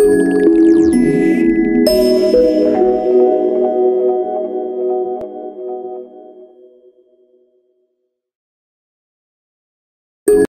Música